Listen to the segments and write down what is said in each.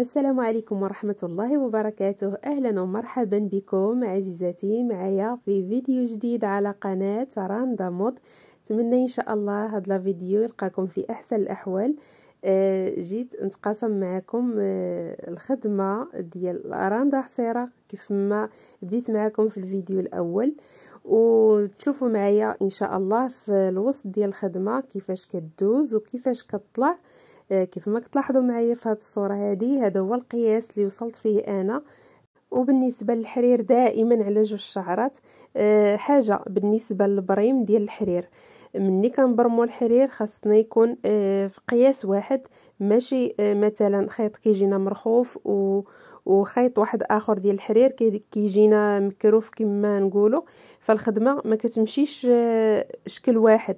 السلام عليكم ورحمة الله وبركاته. أهلا ومرحبا بكم عزيزاتي معايا في فيديو جديد على قناة راندا مود. نتمنى إن شاء الله هذا الفيديو يلقاكم في أحسن الأحوال. آه جيت نتقاسم معكم آه الخدمة ديال راندا حصيرة كيف ما بديت معكم في الفيديو الأول. وتشوفوا معايا إن شاء الله في الوسط ديال الخدمة كيفاش كدوز وكيفاش كتطلع آه، كيف ما كتلاحظوا معايا في هذه الصورة هذه هذا هو القياس اللي وصلت فيه أنا. وبالنسبة للحرير دائما على جوج شعرات. أه حاجة بالنسبة للبريم ديال الحرير. مني كنبرمو الحرير خاصنا يكون أه في قياس واحد. ماشي أه مثلا خيط كيجينا مرخوف و وخيط واحد آخر ديال الحرير كيجينا مكروف كما نقولوا فالخدمة ما كتمشيش آه، شكل واحد.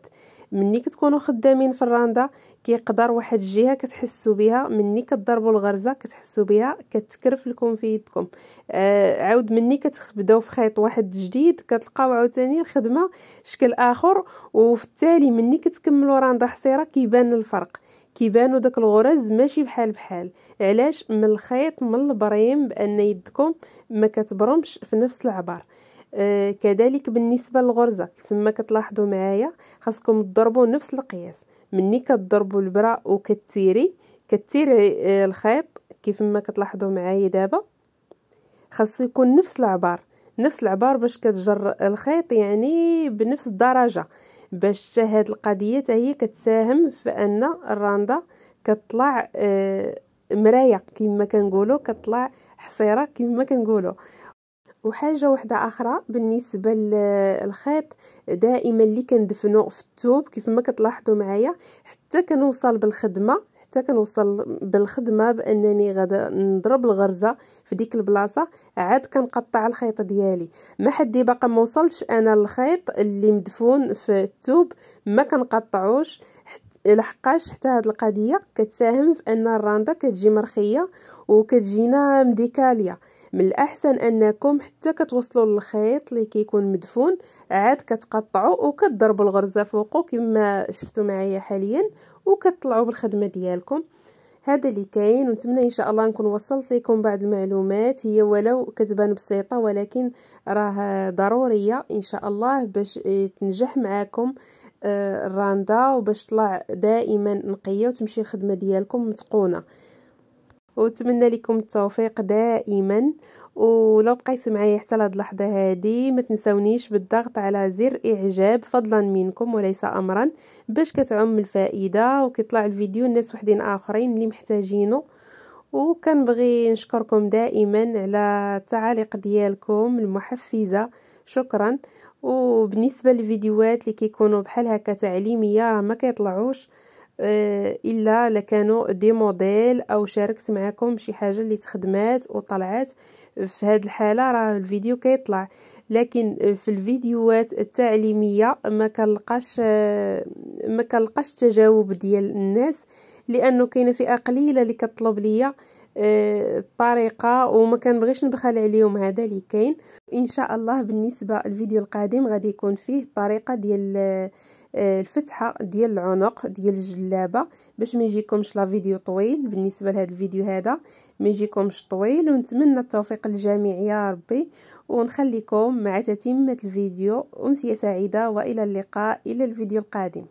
مني كتكونوا خدامين في الراندا كيقدر واحد الجهة كتحسوا بها مني كتضربوا الغرزة كتحسوا بها كتكرف لكم في يدكم آه عاود مني كتبداو في خيط واحد جديد كتلقاو عاوتاني الخدمة شكل آخر وفي التالي مني كتكملوا راندا حصيره كيبان الفرق. كيبانوا داك الغرز ماشي بحال بحال. علاش؟ من الخيط من البريم بأن يدكم ما كتبرمش في نفس العبار. كذلك بالنسبة للغرزة كما كتلاحظوا معايا خاصكم تضربوا نفس القياس. مني كتضربوا البرا وكتيري كتيري آه الخيط كيف ما كتلاحظوا معايا دابا. خاصو يكون نفس العبار نفس العبار باش كتجر الخيط يعني بنفس الدرجة باش هاد القضية هي كتساهم في أن الراندا كتطلع آه مراية كما كنقولوا كتطلع حصيره كما كنقولوا. وحاجة واحدة آخرى بالنسبة للخيط دائما اللي كندفنو في الثوب كيف ما كتلاحظوا معايا حتى كنوصل بالخدمة حتى كنوصل بالخدمة بأنني غادا نضرب الغرزة في ديك البلاصة عاد كنقطع الخيط ديالي. ما حدي باقا ما وصلش أنا الخيط اللي مدفون في الثوب ما كنقطعوش لحقاش حتى هاد القضية كتساهم في أن الراندا كتجي مرخية وكتجينا مديكاليه من الأحسن أنكم حتى كتوصلوا للخيط اللي كيكون مدفون عاد كتقطعوا وكتضربوا الغرزة فوقو كما شفتوا معايا حاليا وكتطلعوا بالخدمة ديالكم. هذا اللي كاين ونتمنى إن شاء الله نكون وصلت لكم بعض المعلومات. هي ولو كتبان بسيطة ولكن راه ضرورية إن شاء الله باش تنجح معاكم آه، الراندا وباش طلع دائما نقية وتمشي الخدمة ديالكم متقونة. واتمنى لكم التوفيق دائما. ولو بقيت معايا حتى لهاد اللحظة هذه ما تنسونيش بالضغط على زر إعجاب فضلا منكم وليس امرا باش كتعم الفائدة وكيطلع الفيديو الناس وحدين آخرين اللي محتاجينه. وكنبغي نشكركم دائما على التعاليق ديالكم المحفزة. شكرا. وبالنسبة للفيديوهات اللي كيكونوا بحال هكا تعليمية ما كيطلعوش. إلا لكانوا دي موديل أو شاركت معكم شي حاجة اللي تخدمات وطلعات في هذه الحالة راه الفيديو كيطلع. لكن في الفيديوهات التعليمية ما كنلقاش آه، ما كنلقاش تجاوب ديال الناس لأنه كاينة فئة قليلة اللي كطلب ليا آه، الطريقة وما كنبغيش نبخل عليهم. هذا اللي كاين. إن شاء الله بالنسبة الفيديو القادم غادي يكون فيه الطريقة ديال آه، الفتحة ديال العنق ديال الجلابة باش ما يجيكمش لا فيديو طويل. بالنسبة لهذا الفيديو هذا ما يجيكمش طويل. ونتمنى التوفيق للجميع يا ربي. ونخليكم مع تتمة الفيديو. أمسية سعيدة وإلى اللقاء إلى الفيديو القادم.